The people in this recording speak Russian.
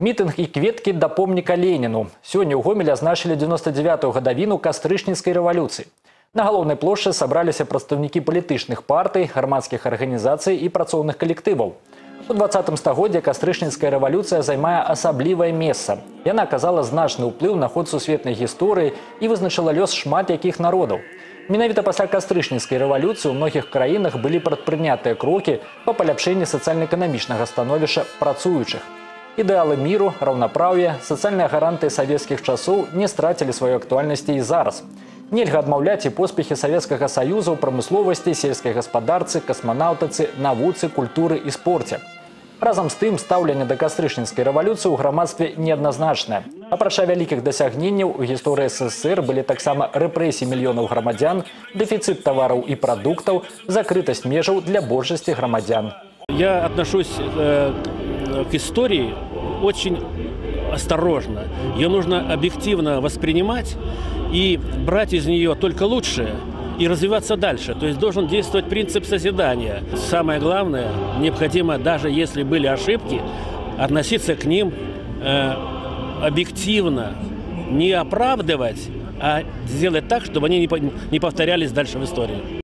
Мітинг і кветкі да помніка Леніну. Сёння ў гомелі азначылі 99-ю гадавіну кастрычніцкай рэвалюцыі. На галоўнай плошчы сабраліся прадстаўнікі палітычных партый, грамадскіх арганізацый і працоўных калектываў. У 20 стагоддзя кастрычніцкая рэвалюцыя займае асаблівае месца. Яна аказала значны ўплыў на ход сусветнай гісторыі і вызначыла лёс шмат якіх народаў. Менавіта пасля кастрычніцкай рэвалюцыі ў многіх краінах былі прадпрынятыя крокі па паляпшэнні сацыяльна-эканамічнага становішча працуючых. Ідэалы міру, раўнапраўя, сацыяльныя гаранты савецкіх часоў не страцілі сваёй актуальнасці і зараз. Нельга адмаўляць і поспехі савецкага саюза ў прамысловасці, сельскай гаспадарцы, касманаўтыцы, навуцы, культуры і спорце. Разам з тым стаўленне да кастрычніцкай рэвалюцыі ў грамадстве неадназначнае. Апрача вялікіх дасягненняў у гісторыі СССР былі таксама рэпрэсіі мільёнаў грамадзян, дэфіцыт тавараў і прадуктаў, закрытасць межаў для большасці грамадзян. Я отношусь э, к истории очень осторожно. Ее нужно объективно воспринимать и брать из нее только лучшее и развиваться дальше. То есть должен действовать принцип созидания. Самое главное, необходимо, даже если были ошибки, относиться к ним э, объективно, не оправдывать, а сделать так, чтобы они не повторялись дальше в истории.